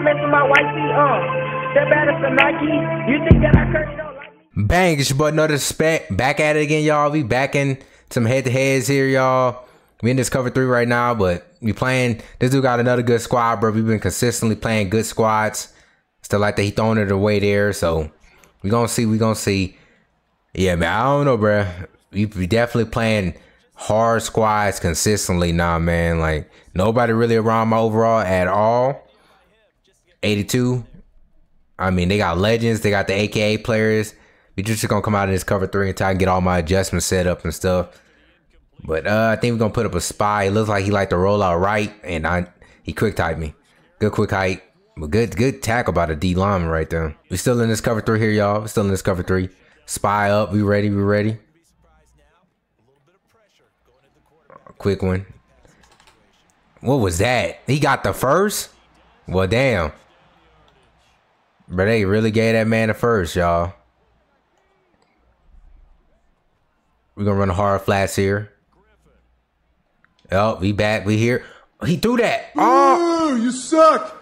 Mention my white uh. For Nike. You think that I? Bang, it's your boy No Disrespect. Back at it again, y'all. We back in some head to heads here, y'all. We in this cover three right now, but we playing. This dude got another good squad, bro. We've been consistently playing good squads. Still like that he throwing it away there, so we gonna see. We gonna see. Yeah, man. I don't know, bro. We, we definitely playing hard squads consistently now, man. Like nobody really around my overall at all. 82. I mean, they got legends. They got the AKA players. We just gonna come out of this cover three and try and get all my adjustments set up and stuff. But uh, I think we're gonna put up a spy. It looks like he like to roll out right, and I he quick type me. Good quick height. But good good tackle by the D lineman right there. We still in this cover three here, y'all. We still in this cover three. Spy up. We ready? We ready? Quick one. What was that? He got the first? Well, damn. But they really gave that man the first, y'all. We're gonna run a hard flats here. Oh, we back. We here. He threw that. Oh, you suck.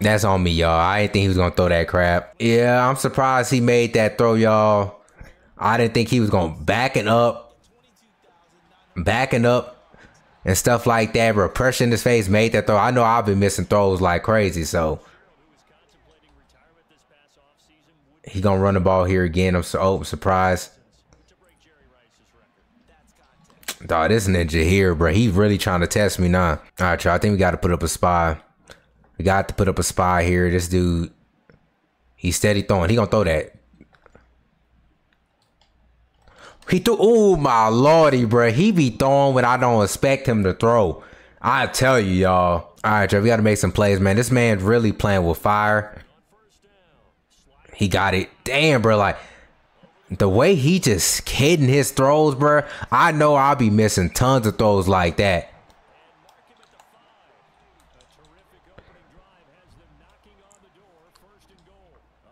that's on me, y'all. I didn't think he was gonna throw that crap. Yeah, I'm surprised he made that throw, y'all. I didn't think he was gonna backing up, backing up, and stuff like that. Repression in his face made that throw. I know I've been missing throws like crazy, so he gonna run the ball here again. I'm so oh, surprised. Dog, this ninja here, bro. He's really trying to test me now. All right, y'all. I think we got to put up a spy. We got to put up a spy here. This dude, he's steady throwing. He gonna throw that. He threw. Oh my lordy, bro. He be throwing when I don't expect him to throw. I tell you, y'all. All right, y'all. We got to make some plays, man. This man's really playing with fire. He got it. Damn, bro. Like the way he just hitting his throws, bro. I know I'll be missing tons of throws like that.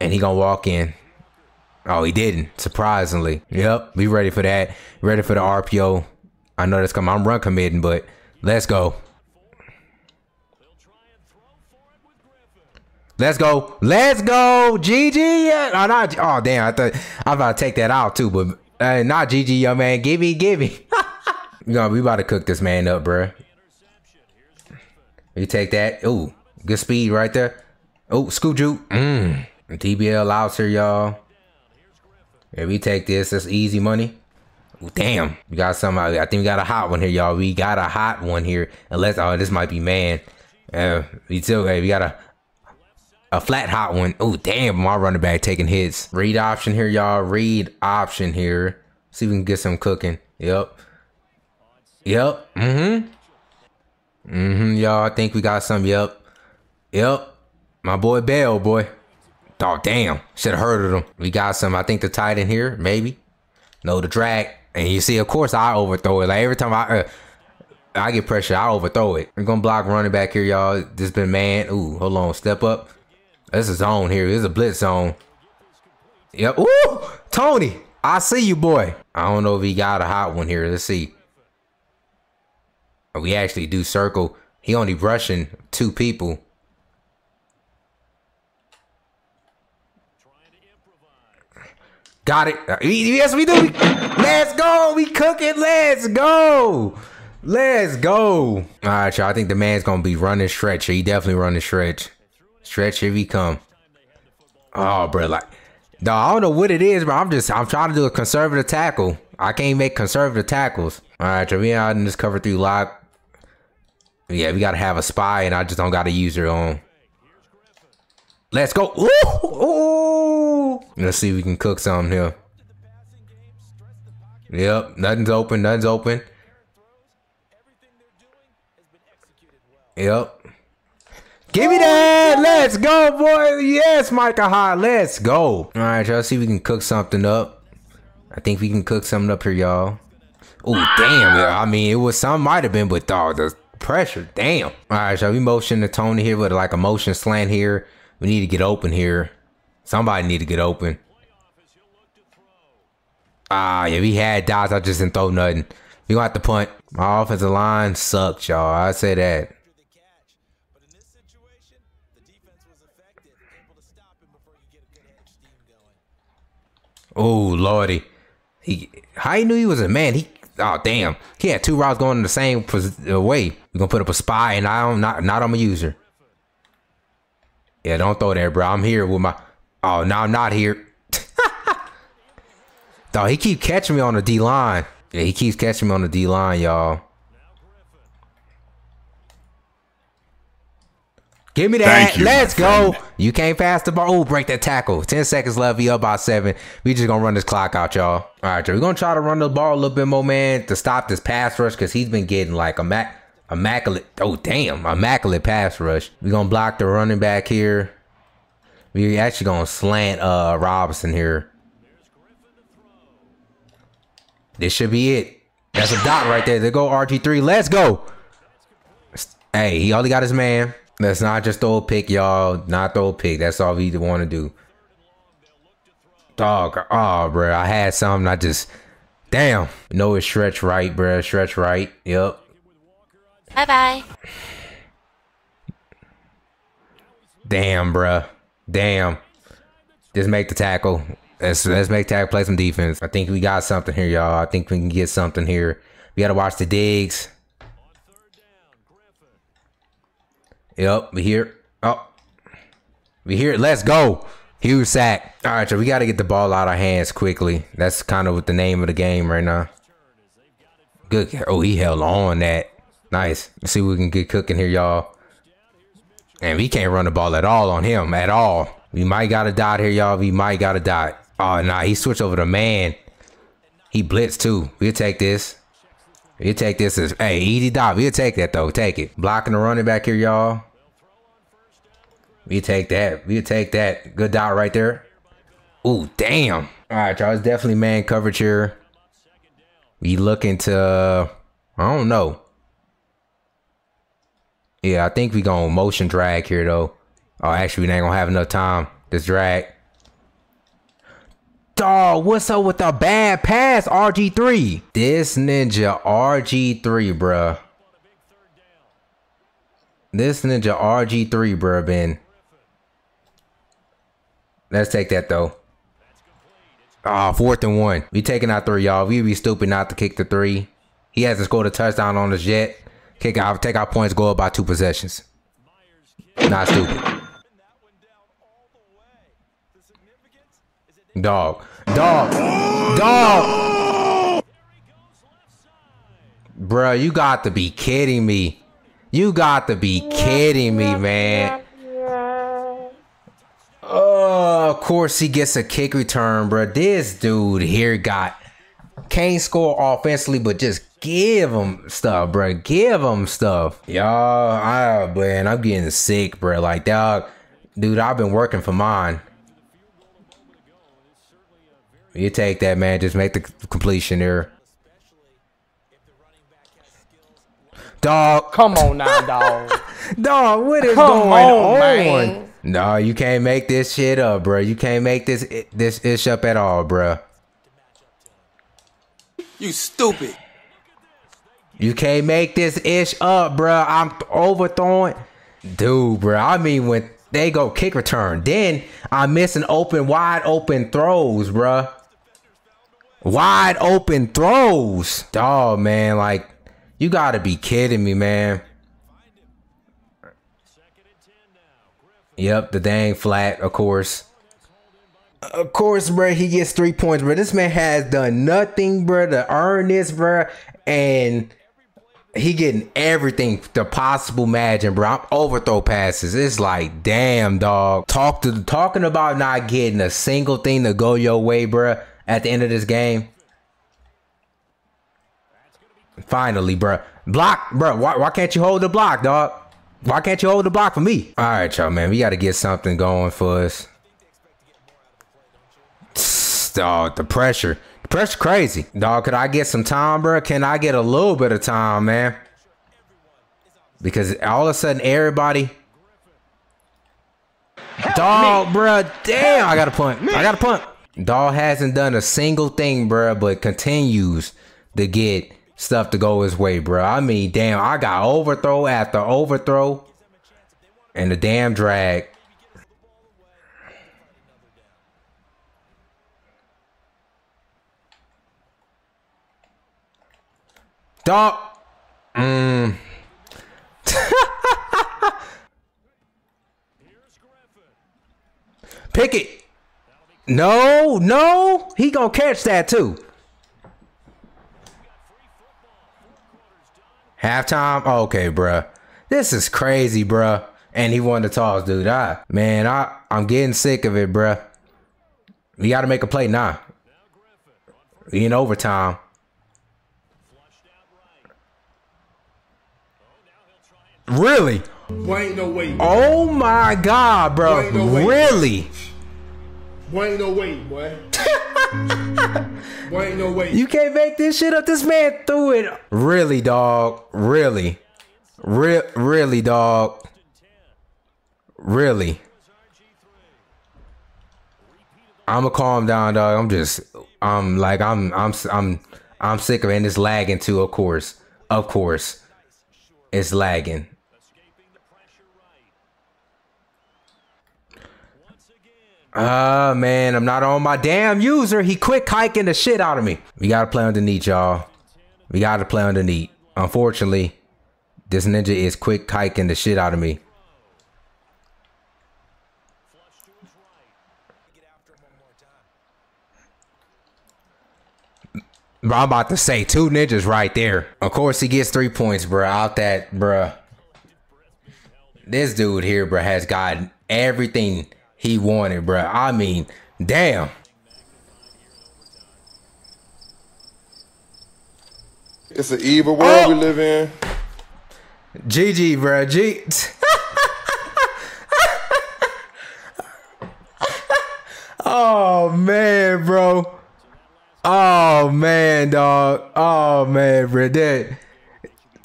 And he gonna walk in. Oh, he didn't. Surprisingly. Yep. Be ready for that. Ready for the RPO. I know that's coming. I'm run committing, but let's go. Let's go. Let's go. GG. Oh, not, oh damn. I thought I'm about to take that out too, but uh, not GG, young man. Give me, give me. you know, we about to cook this man up, bro. You take that. Ooh, good speed right there. Oh, scoop juke. Mmm. TBL out here, y'all. Yeah, we take this. That's easy money. Ooh, damn. We got some. I think we got a hot one here, y'all. We got a hot one here. Unless, oh, this might be man. Uh, we still, hey, we got a a flat hot one. Oh, damn, my running back taking hits. Read option here, y'all. Read option here. See if we can get some cooking. Yep. Yep. Mm-hmm. Mm-hmm, y'all. I think we got some. Yep. Yep. My boy Bell, boy. Oh, damn. Should have heard of him. We got some. I think the tight end here, maybe. No, the drag. And you see, of course, I overthrow it. Like, every time I... Uh, I get pressure, I overthrow it. We're gonna block running back here, y'all. This been man. Ooh, hold on. Step up. This is zone here. This is a blitz zone. Yep. Ooh, Tony. I see you, boy. I don't know if he got a hot one here. Let's see. We actually do circle. He only rushing two people. Got it. Uh, yes, we do. Let's go. We cooking. Let's go. Let's go. All right, y'all. I think the man's going to be running stretch. He definitely running stretch. Stretch if he come. Oh, bro, like, no, I don't know what it is, bro. I'm just, I'm trying to do a conservative tackle. I can't make conservative tackles. All right, so we out in this cover three lock. Yeah, we gotta have a spy, and I just don't gotta use her on. Let's go. Ooh, ooh. Let's see if we can cook something here. Yep, nothing's open. Nothing's open. Yep. Give me that. Let's go, boy. Yes, Micah Hyde. Let's go. All right, y'all. See if we can cook something up. I think we can cook something up here, y'all. Oh, damn. Yeah. I mean, it was some might have been, but dog, the pressure. Damn. All right, y'all. We motion the Tony here with like a motion slant here. We need to get open here. Somebody need to get open. Ah, yeah, we had dots. I just didn't throw nothing. We gonna have to punt. My offensive line sucks, y'all. I say that. Oh lordy, he how he knew he was a man? He oh damn, he had two routes going in the same uh, way. We're gonna put up a spy, and I don't not not on my user. Yeah, don't throw that, bro. I'm here with my. Oh no, I'm not here. Dog, he keep catching me on the D line. Yeah, he keeps catching me on the D line, y'all. Give me that. You, Let's go. You can't pass the ball. Oh, break that tackle. 10 seconds left. We up by seven. We just going to run this clock out, y'all. All right, We're going to try to run the ball a little bit more, man, to stop this pass rush because he's been getting like a mac immaculate. Oh, damn. Immaculate pass rush. We're going to block the running back here. We actually going to slant uh Robinson here. This should be it. That's a dot right there. There go RG3. Let's go. Hey, he only got his man. Let's not just throw a pick, y'all. Not throw a pick. That's all we want to do. Dog. Oh, bro. I had something. I just. Damn. No, it's stretch right, bro. Stretch right. Yep. Bye bye. Damn, bro. Damn. Just make the tackle. Let's let's make tackle play some defense. I think we got something here, y'all. I think we can get something here. We gotta watch the digs. Yep, we here. Oh, we here. Let's go. Huge sack. All right, so we got to get the ball out of hands quickly. That's kind of what the name of the game right now. Good. Oh, he held on that. Nice. Let's see what we can get cooking here, y'all. And we can't run the ball at all on him at all. We might got a dot here, y'all. We might got a dot. Oh, nah. He switched over to man. He blitzed too. We'll take this. We'll take this as, hey, easy dot. We'll take that, though. Take it. Blocking the running back here, y'all. We take that. We take that. Good dot right there. Ooh, damn. All right, y'all. It's definitely man coverage here. We looking to, I don't know. Yeah, I think we gonna motion drag here though. Oh, actually, we ain't gonna have enough time. This drag. Dog, what's up with the bad pass, RG3? This ninja RG3, bruh. This ninja RG3, bruh, Ben. Let's take that though. Ah, oh, fourth and one. We taking out three, y'all. We'd be stupid not to kick the three. He hasn't scored a touchdown on us yet. Kick out, take our points, go up by two possessions. Not stupid. Dog. Dog. Dog. Bruh, you got to be kidding me. You got to be kidding me, man. Course he gets a kick return, bro. This dude here got can't score offensively, but just give him stuff, bro. Give him stuff, y'all. I man, I'm getting sick, bro. Like dog, dude, I've been working for mine. You take that, man. Just make the completion there. Dog. Come on now, dog. dog, what is Come going on? on? No, you can't make this shit up, bro. You can't make this this ish up at all, bro. You stupid. You can't make this ish up, bro. I'm overthrowing. Dude, bro. I mean, when they go kick return, then I'm missing open, wide open throws, bro. Wide open throws. Dog, man. Like, you gotta be kidding me, man. Yep, the dang flat, of course. Of course, bro, he gets three points, bro. This man has done nothing, bro, to earn this, bro. And he getting everything the possible imagine, bro. I'm overthrow passes. It's like, damn, dog. Talk to talking about not getting a single thing to go your way, bro. At the end of this game. Finally, bro. Block, bro. Why, why can't you hold the block, dog? Why can't you hold the block for me? All right, y'all, man. We got to get something going for us. Dog, the pressure. The pressure crazy. Dog, could I get some time, bro? Can I get a little bit of time, man? Because all of a sudden, everybody... Dog, bro. Damn, I got to punt. I got to punt. Dog hasn't done a single thing, bro, but continues to get stuff to go his way, bro. I mean, damn, I got overthrow after overthrow and the damn drag. Dog. Mm. Pick it. No, no. He gonna catch that too. Halftime? Okay, bruh. This is crazy, bruh. And he won the toss, dude. I, man, I, I'm getting sick of it, bruh. We got to make a play now. We in overtime. Really? Boy, no way. Oh my God, bro. Boy, no way. really? Boy, ain't no way, boy. boy, ain't no way. You can't make this shit up. This man threw it. Really, dog. Really. Re- really, dog. Really. I'ma calm down, dog. I'm just, I'm like, I'm, I'm, I'm, I'm sick of it. And it's lagging too, of course. Of course. It's lagging. Ah, man, I'm not on my damn user. He quick hiking the shit out of me. We gotta play underneath, y'all. We gotta play underneath. Unfortunately, this ninja is quick hiking the shit out of me. Bro, I'm about to say two ninjas right there. Of course, he gets three points, bro. Out that, bro. This dude here, bro, has gotten everything he wanted, bro. I mean, damn. It's an evil world Oh! we live in. GG, bro. G. oh man, bro. Oh man, dog. Oh man, bro. That,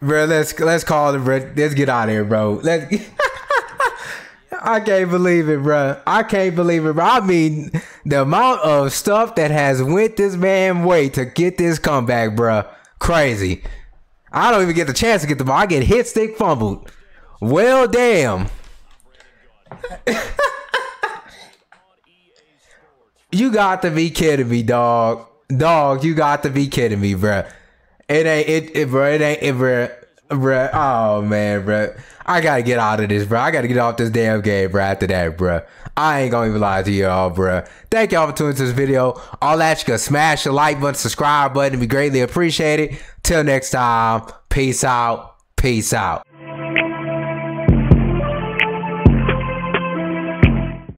bro. Let's let's call it, bro. Let's get out of here, bro. Let's. I can't believe it, bro. I can't believe it, bro. I mean, the amount of stuff that has went this man way to get this comeback, bro. Crazy. I don't even get the chance to get the ball. I get hit stick fumbled. Well, damn. you got to be kidding me, dog. Dog, you got to be kidding me, bro. It ain't it, it bro. It ain't it, bruh. Bruh. Oh man, bro. I gotta get out of this, bro. I gotta get off this damn game, bruh. After that, bro. I ain't gonna even lie to y'all, bro. Thank y'all for tuning to this video. All that you can smash the like button, subscribe button, we greatly appreciate it. Till next time, peace out. Peace out.